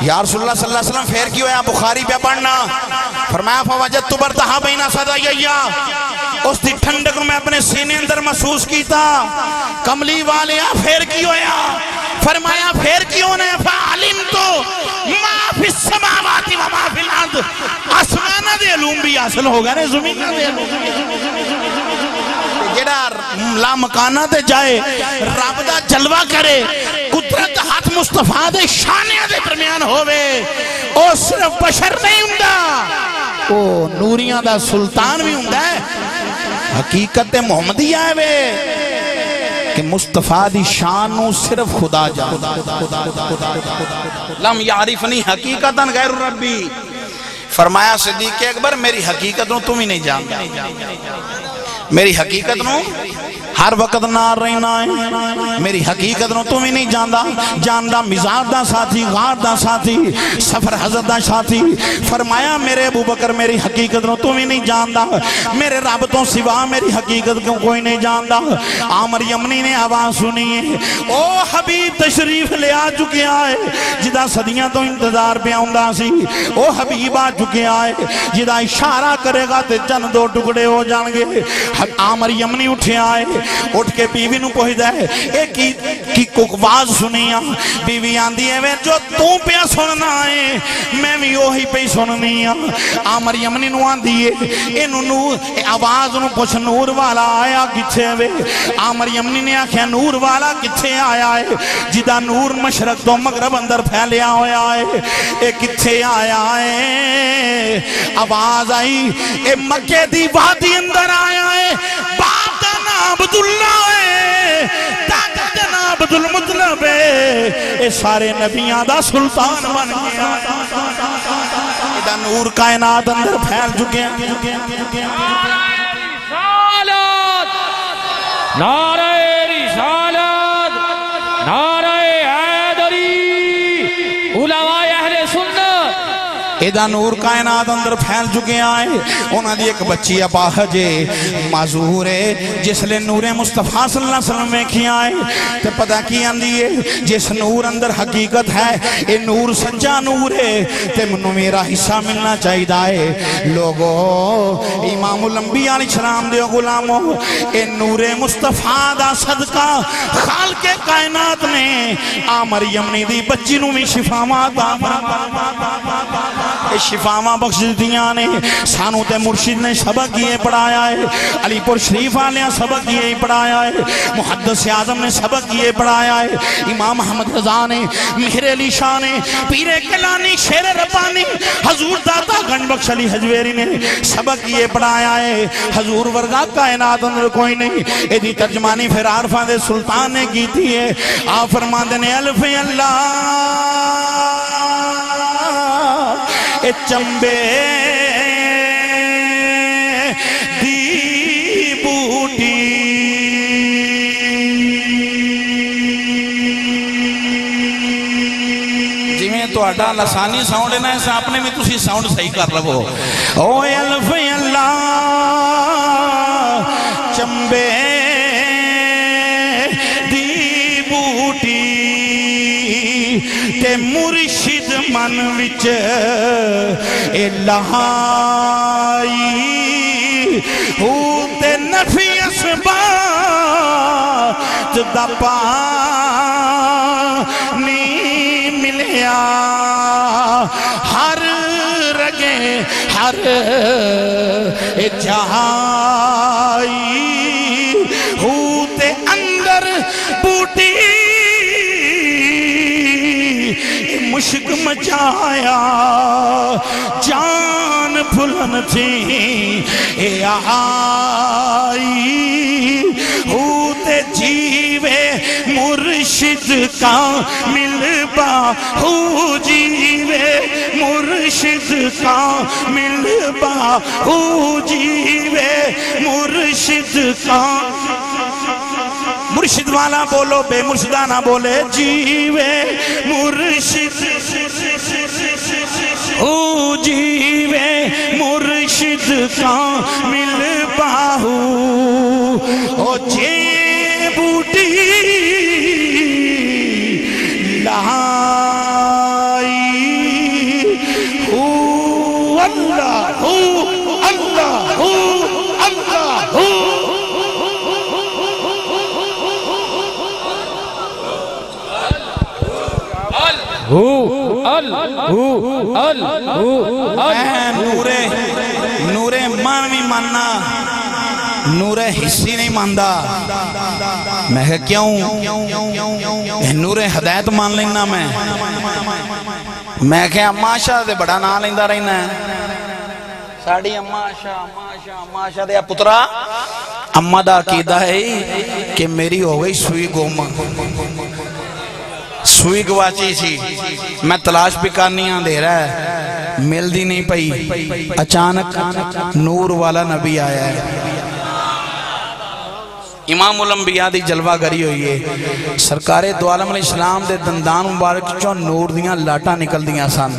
یا رسول اللہ صلی اللہ علیہ وسلم، پھر کیوں ہے بخاری پہ پڑھنا۔ فرمایا فوجد برتہا بینہ صدایہ اس دی ٹھنڈک میں اپنے سینے اندر محسوس کیتا۔ کملی والے پھر کیوں ہے فرمایا، پھر کیوں نے؟ فعلم تو ما فی السماواتی و ما فی الارض۔ آسمانہ دے علوم بھی حاصل ہوگا نے زمینہ دے علوم۔ جڑا لا مکانہ تے جائے، رب دا جلوہ کرے، قدرت ہاتھ مصطفیٰ دے شانیہ دے درمیان ہوئے او صرف بشر نہیں ہوں او نوریاں دا سلطان بھی ہوں حقیقت محمدی آئے وے۔ کہ مصطفیٰ دی شانو صرف خدا جان لم یعرفنی حقیقتا غیر ربی۔ فرمایا صدیق اکبر، میری حقیقت نو تم ہی نہیں جانتا میری حقیقت نو ہر وقت نار رہنا ہے۔ میری حقیقت نو تم ہی نہیں جاندہ جاندہ مزاد دا ساتھی، غار دا ساتھی، سفر حضرت دا ساتھی۔ فرمایا، میرے ابو بکر، میری حقیقت نو تم ہی نہیں جاندہ میرے رب تو سوا میری حقیقت کو کوئی نہیں جاندہ آمر یمنی نے آواز سنی ہے۔ او حبیب، تشریف لے آ چکے آئے۔ جدا صدیاں تو انتظار پہ آؤندہ سی، او حبیب آ چکے آئے۔ جدا اشارہ کرے گا تے چند دو ٹکڑے ہو جانگے آمر یمنی اٹھے آئے۔ اٹھ کے بیوی نو پوچھ دے۔ ایک کی کی ککواز سنیا بیوی آندی ہے وے جو تو پیا سننا ہے، میں بھی وہی پہ سننی ہے آمر یمنی نو آندی ہے اینو نور آواز نو پوچھ، نور والا آیا کچھے وے؟ آمر یمنی نے آکھیا، نور والا کچھے آیا ہے؟ جدا نور مشرق تو مغرب اندر پھیلیا ہویا ہے، اے کچھے آیا ہے؟ آواز آئی، اے مکہ دی وادی اندر آیا ہے۔ باپ عبداللہ ہے، طاقت جنا عبدالمطلب ہے۔ اے سارے نبیان دا سلطان بن گیا۔ دا نور کائنات اندر پھیل چکے ہیں۔ نعرہ ایدہ نور کائنات اندر پھیل چکے آئے۔ انہاں دی ایک بچی اپاہ جے معذور ہے، جس لیے نور مصطفیٰ صلی اللہ علیہ وسلم میں کھی آئے۔ تے پتہ کی اندی ہے؟ جس نور اندر حقیقت ہے، اے نور سچا نور ہے۔ تے منو میرا حصہ ملنا چاہی دائے لوگو، امام الانبیاء علیہ السلام دے غلاموں اے نور مصطفیٰ دا صدقہ خالق کائنات نے آمر یمنی دی بچی نو میں شفا ماتا شفاواں بخش دیاں نے۔ سانو تے مرشد نے سبق یہ پڑھایا ہے۔ علی پور شریف آلیاں سبق یہ پڑھایا ہے۔ محدث اعظم نے سبق یہ پڑھایا ہے۔ امام محمد رضا نے، مہر علی شاہ نے، پیر کلانی، شیر ربانی، حضور داتا گنج بخش علی حجویری نے سبق یہ پڑھایا ہے۔ حضور ورگا کائنات اندر کوئی نہیں۔ اے دی ترجمانی پھر عارفہ دے سلطان نے کی تھی ہے۔ آپ فرما دینے الف اللہ۔ اے چمبے دی بوٹی جی میں تو اٹھا لسانی ساؤنڈ ہے نا ایسا اپنے میں تسی ساؤنڈ صحیح کر لگو من وچ اے لہائی ہو نفی اسبات دا پانی ملیا ہر رگے ہر جہائی مچایا جان پھلن تھی، اے آئی۔ ہوتے جیوے مرشد کا مل باہو جیوے مرشد کا مل باہو جیوے مرشد کا۔ مرشد والا بولو، بے مرشدہ نہ بولے جیوے مرشد او جیوے مرشد کا مل پاہو۔ او جیوے نورے نورے مان بھی ماننا نورے حصی نہیں ماندا میں کہا کیوں؟ نورے ہدایت مان لینا میں۔ میں کہا اما شاہ دے بڑا نام لیندہ رہنا ہے۔ ساڑی اما شاہ اما شاہ اما شاہ دے پترا اما دا عقیدہ ہے کہ میری ہو گئی سوئی گوما سوئی گواچی سی میں تلاش بھی کرنیاں دے رہا ہے مل دی نہیں پئی اچانک نور والا نبی آیا ہے امام الانبیاء دی جلوہ گری ہوئی ہے سرکار دو عالم علیہ السلام دے دندان مبارک چون نور دیاں لاٹاں نکل دیاں سان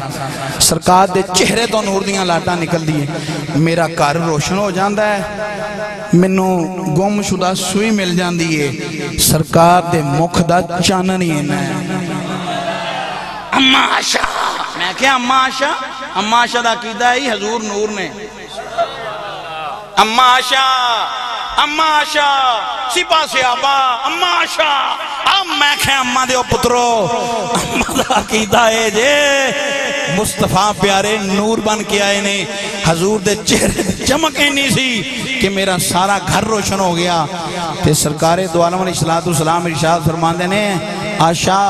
سرکار دے چہرے تو نور دیاں لاٹاں نکل دیئے میرا کار روشن ہو جاندہ ہے منو گم شدہ سوئی مل جاندی ہے سرکار دے مکھ دا چاننی ہے میں اما آشا میں کیا اما آشا اما آشا دا قیدہ ہی حضور نور نے اما آشا اما آشا سپا سے آبا اما آشا اب میں کہا اما دے او پترو؟ اما دا عقیدہ ہے جے مصطفیٰ پیارے نور بن کے آئے نے۔ حضور دے چہرے چمکے نہیں سی کہ میرا سارا گھر روشن ہو گیا۔ تے سرکار دو عالم علیہ السلام ارشاد فرمان دینے آشا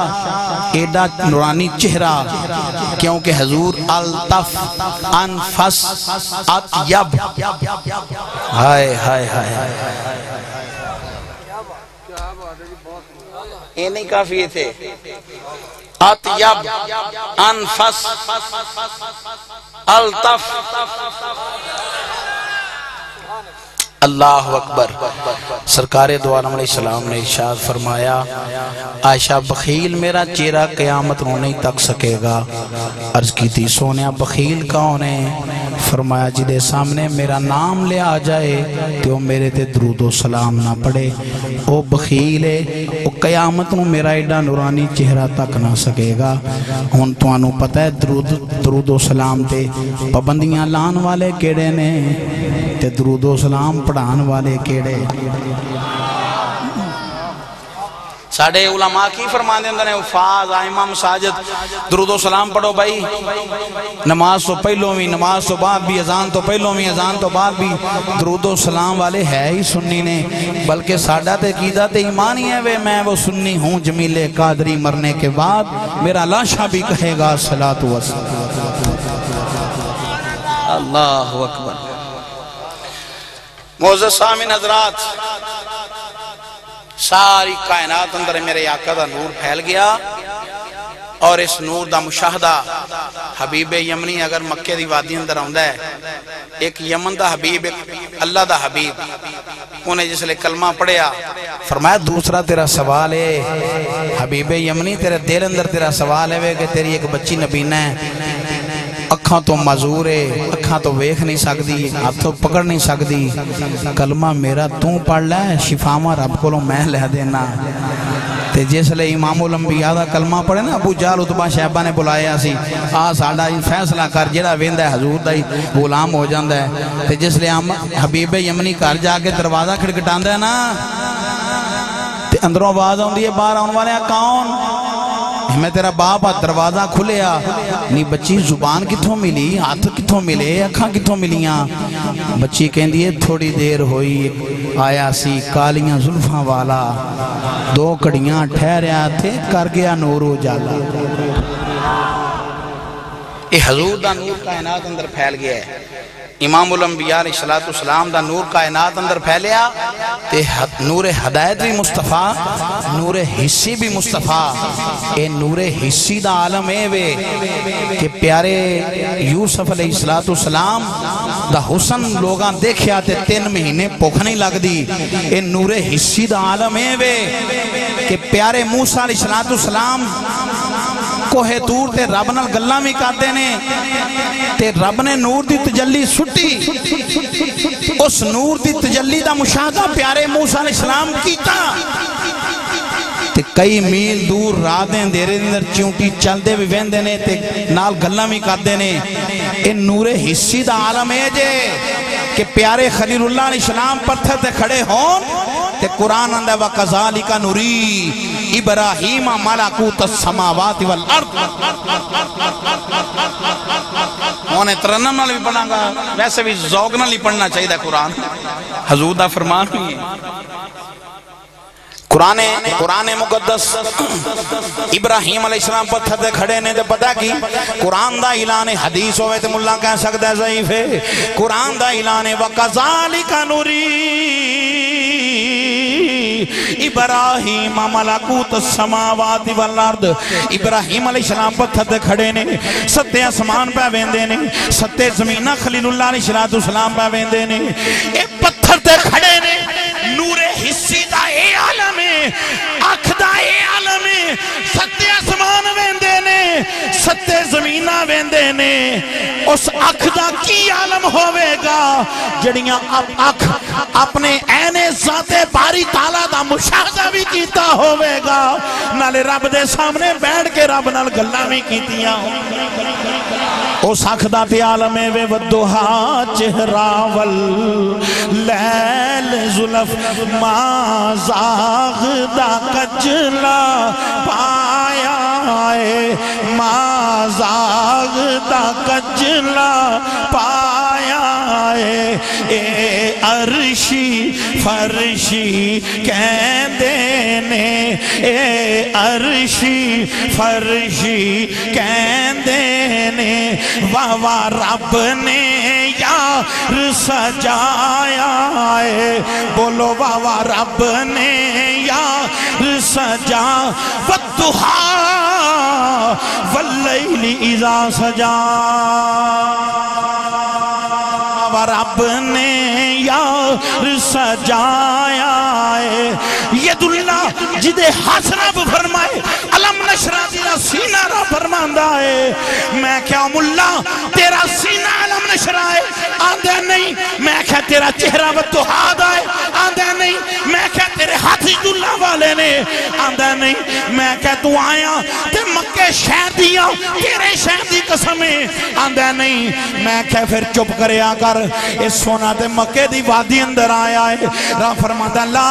ایڈا نورانی چہرہ کیونکہ حضور الطف انفس اتیب ہائے ہائے ہائے یہ نہیں کافی تھے۔ اتیب انفس الطف۔ اللہ اکبر۔ سرکار دوارم علیہ السلام نے ارشاد فرمایا عائشہ بخیل میرا چہرہ قیامت نو نہیں تک سکے گا۔ عرض کی تھی سونیا بخیل کون ہے؟ فرمایا جی دے سامنے میرا نام لے آ جائے تو میرے تے درود و سلام نہ پڑے۔ او بخیل ہے او قیامت نو میرا ایڈا نورانی چہرہ تک نہ سکے گا۔ ہن تو انو پتہ ہے درود, درود و سلام تے پابندیاں لان والے کیڑے نے؟ تے درود و سلام پڑھان والے کیڑے؟ ساڑھے علماء کی فرمان دیندے ہیں افاظ آئمہ مساجد درود و سلام پڑھو بھائی۔ نماز تو پہلوں بھی نماز تو بعد بھی ازان تو پہلوں بھی ازان تو بعد بھی۔ درود و سلام والے ہے ہی سنی نے بلکہ ساڑھا تے قیدہ تے ایمان ہی ہے۔ وے میں وہ سنی ہوں جمیل قادری مرنے کے بعد میرا لاشا بھی کہے گا صلاة و اللہ اکبر۔ موزد سامن حضرات، ساری کائنات اندر میرے آقا دا نور پھیل گیا اور اس نور دا مشاہدہ حبیب یمنی اگر مکہ دی وادی اندر آندہ ہے، ایک یمن دا حبیب، ایک اللہ دا حبیب، انہیں جس لیے کلمہ پڑھیا، فرمایا، دوسرا تیرا سوال ہے حبیب یمنی تیرے دل اندر تیرا سوال ہے کہ تیری ایک بچی نبینہ ہے اکھاں تو مزور ہے اکھاں تو ویکھ نہیں سکتی ہاتھ تو پکڑ نہیں سکتی کلمہ میرا توں پڑھ لے شفاما رب کو لو میں لے دینا تے جس لیے امام الانبیاء دا کلمہ پڑھے نا ابو جال اتبا شہبہ نے بلایا سی آ ساڑا فیصلہ کر جڑا ویندہ ہے حضور دا ہی غلام ہو جاندہ ہے تے جس لیے حبیب یمنی کر جا کے دروازہ کھڑکٹاندہ ہے نا تے اندروں آواز ہوندی ہے باہر آن والے کون میں تیرا باپ دروازہ کھلیا۔ نی بچی زبان کتھوں ملی؟ ہاتھ کتھوں ملے؟ اکھاں کتھوں ملیاں؟ بچی کہن دیئے تھوڑی دیر ہوئی، آیا سی کالیاں ظلفاں والا۔ دو کڑیاں ٹھہریا، تھے کر گیا نورو جالا یہ حضور دا نور کائنات اندر پھیل گیا ہے۔ امام الانبیاء علیہ الصلوۃ والسلام دا نور کائنات اندر پھیلیا تے نور ہدایت بھی مصطفیٰ، نور حصی بھی مصطفیٰ۔ اے نور حصی دا عالم اے وے کہ پیارے یوسف علیہ الصلوۃ والسلام دا حسن لوگاں دیکھیا تے تین مہینے بھوک نہیں لگ دی اے نور حصی دا عالم اے وے کہ پیارے موسیٰ علیہ الصلوۃ والسلام کوہ تور تے رب نال گلاں بھی کردے نے۔ تے رب نے نور دی تجلی سٹی۔ اس نور دی تجلی دا مشاہدہ پیارے موسیٰ علیہ السلام کیتا۔ تے کئی میل دور راتیں دیرے اندر چونٹی چل دے بھی ویندے نے تے نال گلاں بھی کردے نے۔ اے نور حصی دا عالم ہے جے کہ پیارے خلیل اللہ علیہ السلام پتھر تے کھڑے ہون۔ تے قرآن اندہ وَقَذَالِكَ نُرِي ابراہیم ملکوت السماوات والارض انہیں ترنم نال بھی پڑھا گا. ویسے بھی ذوق نال ہی پڑھنا چاہیے دا قرآن. حضور دا فرمان بھی ہے. قرآن قرآن مقدس ابراہیم علیہ السلام پتھر دے کھڑے نے تے پتہ کی قرآن دا اعلان حدیث ہوئے تے ملا کہہ سکتا ہے ضعیف ہے. قرآن دا اعلان وَقَذَالِكَ نُرِي ابراہیم ملکوت السماوات والارد ابراہیم علیہ السلام پتھر دے کھڑے نے ستے اسمان پہ ویندے نے ستے زمینہ خلیل اللہ علیہ السلام پہ ویندے نے اے پتھر دے کھڑے نے نور حصی دا اے عالم ہے اکھ دا اے عالم ہے ستے اسمان ویندے ستے زمینہ ویندے نے، اس اکھ دا کی عالم ہوئے گا؟ جڑیاں اکھ اپنے این ذات باری تعالیٰ دا مشاہدہ بھی کیتا ہوئے گا۔ نالے رب دے سامنے بیٹھ کے رب نال گلہ بھی کیتیاں۔ او ساکھدہ تے عالم وے ودوہا چہراول لیل ظلف ما زاغ دا کجلا پایا ہے۔ ما دا کجلا پایا ہے۔ اے عرشی فرشی کہندے دینے اے عرشی فرشی کہندے دینے واہ رب نے یار سجایا ہے۔ بولو واہ رب نے یار سجا۔ ودہا واللیل اذا سجا۔ رب نے یار سجایا ہے۔ ید اللہ جدے ہاتھ رب فرمائے، علم نشرہ تیرا سینہ رب فرماندہ ہے۔ میں کیا ملا، تیرا سینہ علم نشرہ ہے۔ آندھے نہیں، میں کیا تیرا چہرہ و تو آئے آندھے نہیں، میں کیا تیرے ہاتھی دلہ والے نے۔ آندھے نہیں، میں کیا تو آیا، تیرے مکہ شہر دیا تیرے شہر دی قسمیں۔ آندھے نہیں، میں کیا پھر چپ کرے آکر اس سونا تے مکہ دی وادی اندر آیا ہے را فرماتا لا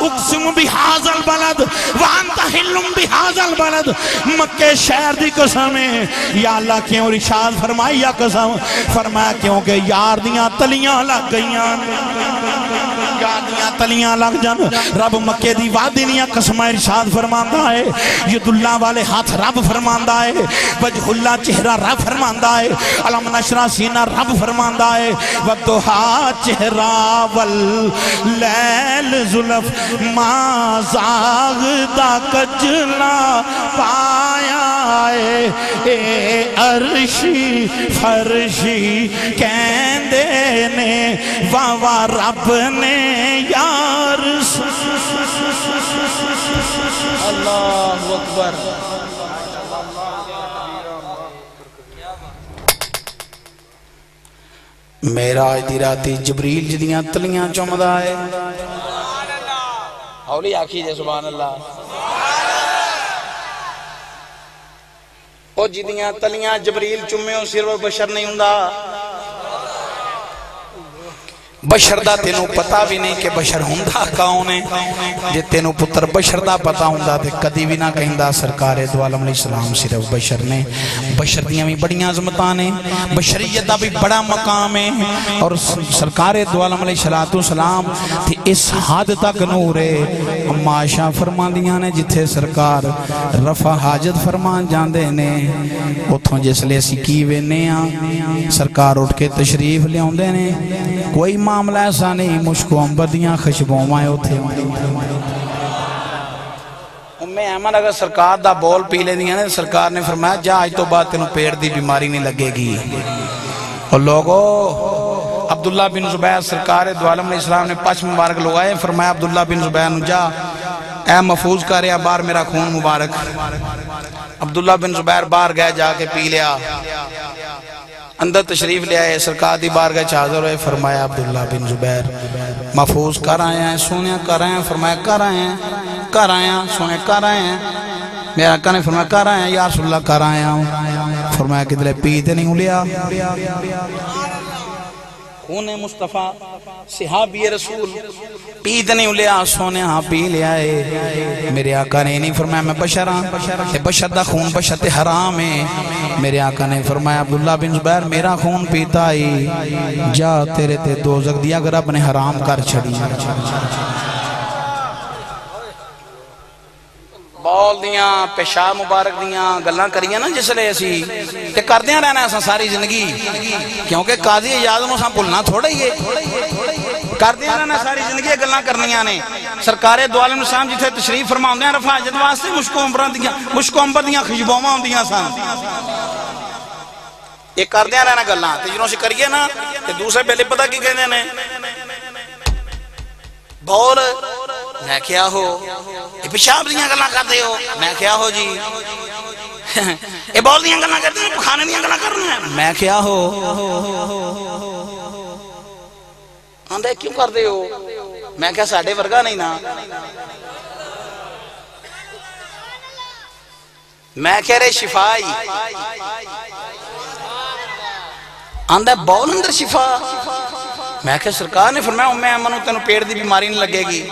اقسم بحاظ البلد وانتا حلم بحاظ البلد۔ مکہ شہر دی قسمیں۔ یا اللہ، کیوں رشاد فرمائی یا قسم؟ فرمایا، کیونکہ یار دیاں تلیاں لگ گئیاں۔ یار دیاں تلیاں لگ جان رب مکہ دی وادی دیاں قسمیں رشاد فرماندہ ہے۔ ید اللہ والے ہاتھ رب فرماندہ ہے۔ وجہ اللہ چہرہ رب فرماندہ ہے۔ علم نشرہ سینہ رب فرماندہ ہے۔ ودہا چہرہ واللیل ظلف ما زاغ دا کجلا پایا ہے اے عرشی فرشی کہندے نے واہ رب نے یار۔ اللہ اکبر۔ میرا دی راتی جبریل جدیاں تلیاں چمدہ ہے۔ اولی آکھی جے سبحان اللہ۔ او جدیاں تلیاں جبریل چمے ہو صرف بشر نہیں ہوں بشر دا تینوں پتا بھی نہیں کہ بشر ہوندا کون ہے۔ جے تینوں پتر بشر دا پتا ہوندا تے کدی بھی نہ کہندا سرکار دو عالم علیہ السلام صرف بشر نے۔ بشر دیاں بھی بڑیاں عظمتاں نے۔ بشریت دا بھی بڑا مقام ہے۔ اور سرکار دو عالم علیہ السلام تے اس حد تک نور ہے۔ اما عائشہ فرماندیاں نے جتھے سرکار رفع حاجت فرمان جاندے نے، اوتھوں جس لے اسی کی وینے ہاں سرکار اٹھ کے تشریف لے آندے نے۔ کوئی معاملہ ایسا نہیں مشکو امبدیاں خشبوں مائے ہوتے امی احمد، اگر سرکار دا بول پی لے دیا سرکار نے فرمایا، جا آج تو بعد تینوں پیڑ دی بیماری نہیں لگے گی۔ اور لوگو، عبداللہ بن زبیر سرکار دو عالم علیہ السلام نے پاچ مبارک لگائے فرمایا، عبداللہ بن زبیر نو جا۔ اے محفوظ کر یا بار میرا خون مبارک۔ عبداللہ بن زبیر بار گئے، جا کے پی لیا۔ اندر تشریف لے آئے، سرکار دی بارگاہ چادر ہوئے، فرمایا عبداللہ بن زبیر، محفوظ کر آئے ہیں، سونے کر آئے ہیں، فرمایا کر آئے ہیں، کر آئے ہیں، سونے کر آئے ہیں۔ میرا آقا نے فرمایا کر آئے ہیں، یا رسول اللہ، کر آئے ہوں فرمایا کدھر پی پیتے نہیں ہوں لیا۔ خون مصطفیٰ، صحابی رسول، پید نہیں لیا سونے ہاں پی لیا ہے میرے آقا نے نہیں فرمایا میں بشر ہاں بشر دا خون بشر تے حرام ہے۔ میرے آقا نے فرمایا، عبداللہ بن زبیر میرا خون پیتا ہی جا تیرے تے دوزک دیا اگر اپنے حرام کر چھڑی۔ بول دیاں، پیشاب مبارک دیاں گلنا کریاں نا جس لیے اسی۔ تے کر دیاں رہنا ایسا ساری زندگی۔ کیونکہ قاضی اجازم اساں پلنا تھوڑا ہی ہے۔ کر دیاں رہنا ساری زندگی گلنا کرنیاں نے۔ سرکار دو عالم اسلام جتھے تشریف فرماؤں دیاں رفع جد واسطے مشکو عمران دیاں مشکو عمبر دیاں خجبوما ہوں دیاں یہ کر دیاں رہنا گلنا تے جنہوں سے کریے نا، تے دوسرے پہلے پتہ کی کہنے نے؟ بول میں کیا ہو یہ پیشاب دیاں گلاں کرتے ہو میں کیا ہو جی یہ بول دیاں گلاں کرتے ہیں پخانے دیاں گلاں کرنے ہیں میں کیا ہو آندھے کیوں کرتے ہو میں کیا ساڑھے ورگا نہیں نا میں کہہ رہے شفائی آندھے بول اندر شفا میں کہ سرکار نے فرمایا امی امنو تینو پیڑ دی بیماری نہیں لگے گی.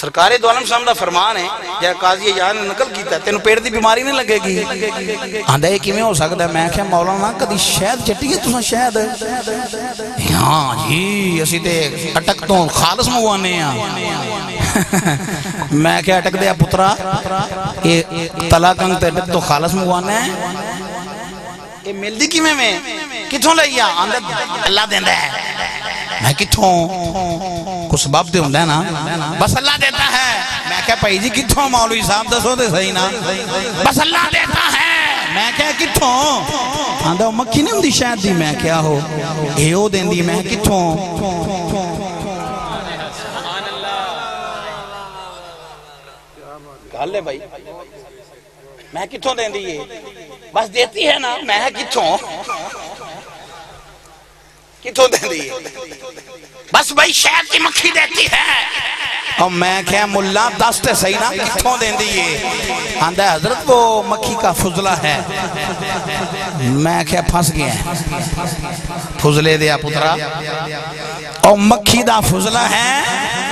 سرکار دو عالم صاحب دا فرمان ہے، جہاں قاضی اجان نے نقل کیتا ہے، تینو پیڑ دی بیماری نہیں لگے گی۔ آندھا یہ کیمیں ہو سکتا ہے؟ میں کہ مولانا، کدی شہد چٹی ہے تسا شہد؟ ہاں جی اسی تے اٹک تو خالص موانے ہیں میں کہ اٹک دیا پترا، یہ تلا کنگ تے تو خالص موانے ہیں؟ یہ ملدی کی میں؟ میں کتھوں لئیا آندھا اللہ دیندہ ہے۔ میں کتھوں؟ کو سبب دے ہوندہ ہے نا؟ بس اللہ دیتا ہے۔ میں کہا پہی جی کتھوں؟ مولوی صاحب دسو دے صحیح نا۔ بس اللہ دیتا ہے۔ میں کہا کتھوں؟ آندھا مکھی نہیں ہوندی شاید دی؟ میں کیا ہو۔ ایو دین دی میں کتھوں؟ گال لے بھائی۔ میں کتھوں دین دی یہ بس دیتی ہے نا، میں کتھوں؟ کتھوں دین دی بس بھائی شہد کی مکھی دیتی ہے۔ اور میں کہا ملا دستے صحیح نا، کتھوں دین دی آندہ حضرت وہ مکھی کا فضلہ ہے۔ میں کہا پھنس گیا ہے۔ فضلے دیا پترا۔ اور مکھی دا فضلہ ہے،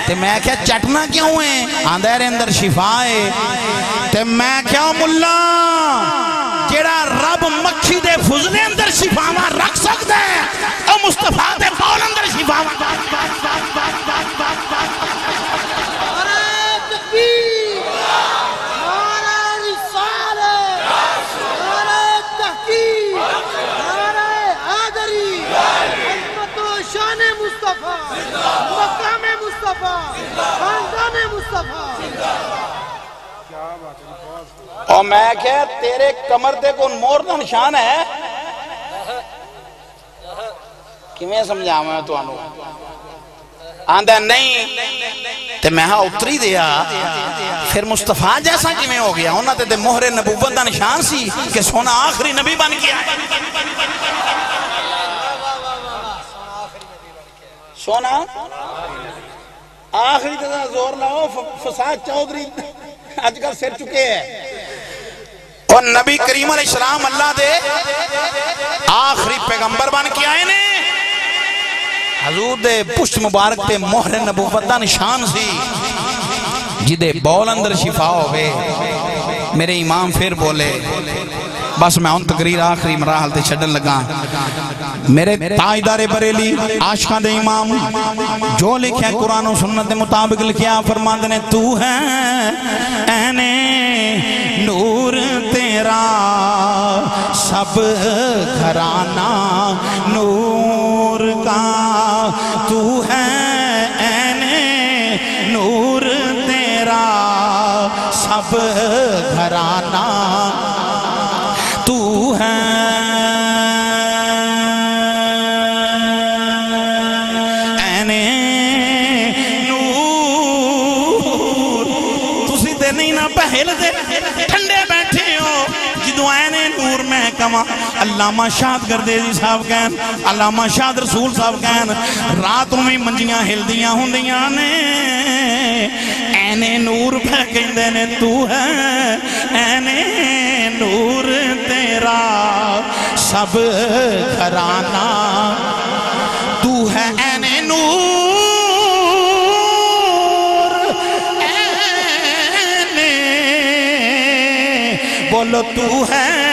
تے میں کیا چٹنا کیوں ہے؟ آندھے رے اندر شفا ہے۔ تے میں کیا ملا۔ جیڑا رب مکھی دے فضلے اندر شفاوہ رکھ سکتا ہے، او مصطفیٰ دے بول اندر شفاوہ مقام مصطفیٰ، خاندان مصطفیٰ۔ اور میں کہ تیرے کمر دے کو مور دا نشان ہے۔ کیویں سمجھا میں تو انو آندہ نہیں۔ تے میں ہاں اتری دیا ہاں۔ پھر مصطفیٰ جیسا کیویں ہو گیا؟ انہاں تے تے مہر نبوت دا نشان سی کہ سونا آخری نبی بن گیا۔ سونا؟ آخری تے زور لاؤ فساد چودری آج کل سر چکے ہیں اور نبی کریم علیہ السلام اللہ دے آخری پیغمبر بن کے آئے نے۔ حضور دے پشت مبارک تے مہر نبوت دا نشان سی۔ جدے بول اندر شفا ہوئے، میرے امام پھر بولے، بس میں ان تقریر آخری مراحل تے چھڑن لگا۔ میرے تاجدار بریلی عاشقہ دے امام، جو لکھے قرآن و سنت مطابق لکھیا فرماند نے، تو ہے اینے نور سب گھرانہ نور کا تو ہے این نور تیرا سب علامہ شاد گردیزی صاحب کہن، علامہ شاد رسول صاحب کہن راتوں میں منجیاں ہلدیاں ہندیاں نے۔ اینے نور پہ کہندے نے، تو ہے۔ اینے نور تیرا سب گھرانہ۔ تو ہے اینے نور۔ بولو تو ہے۔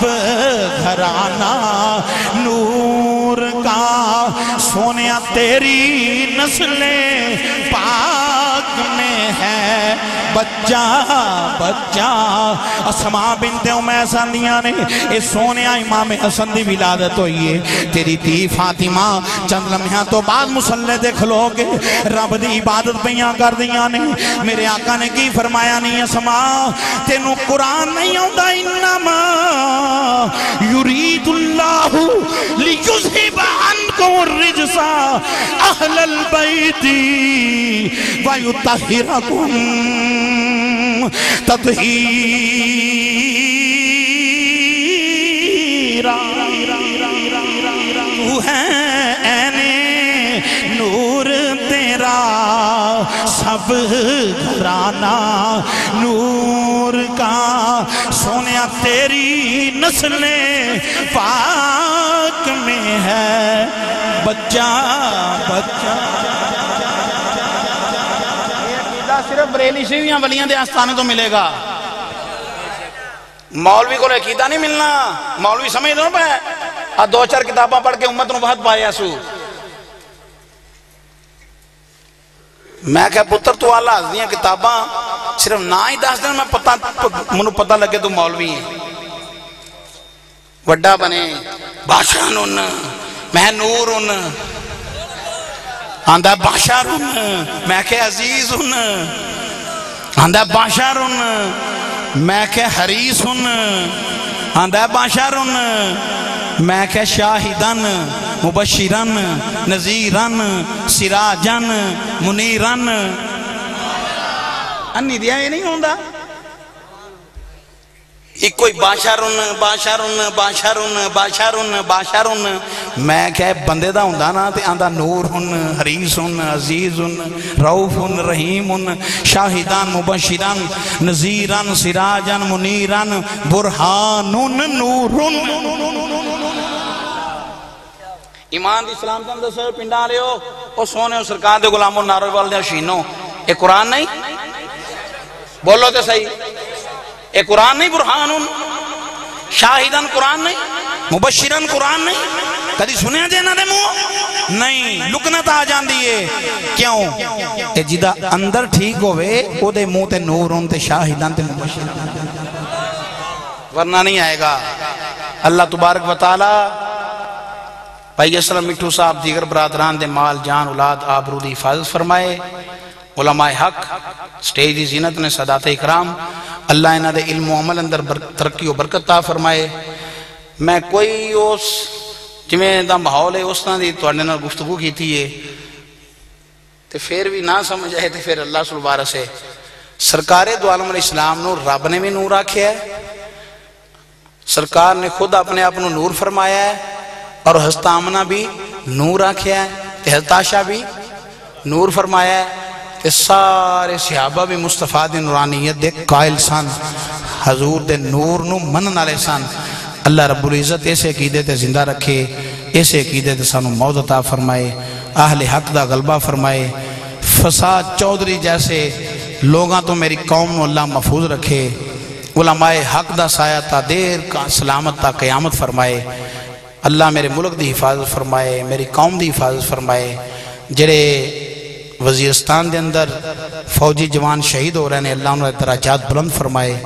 سب گھرانہ نور کا سونیا تیری نسلیں پاک میں ہے بچہ بچہ اسما بنت امیسا لیاں نے اے سونیا امام حسن دی ولادت ہوئی ہے تیری تی فاطمہ چند لمحہ تو بعد مسلح دیکھ لوگے رب دی عبادت بیاں کر دیاں نے میرے آقا نے کی فرمایا نہیں اسما تینو قرآن نہیں ہوندہ انما یرید اللہ لیجزہب عنکم الرجسا اہل البیتی ویتہرکم تطہیرا تو ہے اینے نور تیرا، سب گھرانہ نور کا سونیا تیری نسل پاک میں ہے، بچہ بچہ صرف بریلی شیویاں ولیاں دے آستانے تو ملے گا۔ مولوی کو عقیدہ نہیں ملنا۔ مولوی سمجھ دو پہ دو چار کتاباں پڑھ کے امت نو بہت پائے سو۔ میں کہا، پتر، تو اللہ حض دیاں کتاباں صرف نہ ہی دس دن میں پتہ منو پتہ لگے تو مولوی۔ ہیں وڈا بنے، بادشاہ نون میں نور ہوں آندہ بادشاہ ہوں میں کہ عزیز ہوں آندہ بادشاہ ہوں میں کہ حریص ہوں آندہ بادشاہ ہوں میں کہ شاہدن مبشرن نذیرن سراجن منیرن انی دیا یہ نہیں ہوندہ کوئی باشارن باشارن باشارن باشارن باشارن میں کہ بندے دا ہوندہ نا تے آندہ نور ہن، حریص ہن، عزیز ہن روف ہن، رحیم ہن، شاہدان، مبشران، نذیران، سراجان، منیران برحانن نورن ایمان دی اسلام تم دسو پنڈا لے ہو او سونے او سرکار دے غلاموں، ناروے والدے شینو اے قرآن نہیں؟ بولو تے صحیح۔ اے قرآن نہیں برحان شاہدان قرآن نہیں، مبشران قرآن نہیں، کدی سنیا جے نہ دے منہ؟ نہیں، لکنت آ جان دیئے کیوں؟ اے جی جدہ اندر ٹھیک ہوئے او دے منہ تے نور ہون تے شاہدان تے مبشران۔ ورنہ نہیں آئے گا۔ اللہ تبارک و تعالی بھائی اسلام مٹھو صاحب دیگر برادران دے مال، جان، اولاد، آبرو دی حفاظت فرمائے۔ علماء حق، سٹیج زینت نے صدات اکرام، اللہ انہ دے علم و عمل اندر ترقی و برکت تا فرمائے۔ میں کوئی اس جمیں دا محول ہے، اس نے دی تو انہوں نے گفتگو کی تھی ہے۔ تے پھر بھی نہ سمجھ آئے تے پھر اللہ سلوارہ سے سرکار دو عالم علیہ السلام نور رب نے بھی نور آکھیا ہے۔ سرکار نے خود اپنے اپنوں نور فرمایا ہے۔ اور حضرت آمنہ بھی نور آکھیا ہے۔ تے حضرت عائشہ بھی نور فرمایا ہے۔ تے سارے صحابہ بھی مصطفیٰ دی نورانیت دے قائل سن، حضور دے نور نو منن والے سن۔ اللہ رب العزت ایسے عقیدے تے زندہ رکھے ایسے عقیدے تے سانو موت عطا فرمائے، اہل حق دا غلبہ فرمائے۔ فساد چودری جیسے لوگاں تو میری قوم نو اللہ محفوظ رکھے۔ علماء حق دا سایہ تا دیر کا سلامت تا قیامت فرمائے۔ اللہ میرے ملک دی حفاظت فرمائے، میری قوم دی حفاظت فرمائے۔ جڑے وزیرستان دے اندر فوجی جوان شہید ہو رہے ہیں۔ اللہ انہوں نے درجات بلند فرمائے۔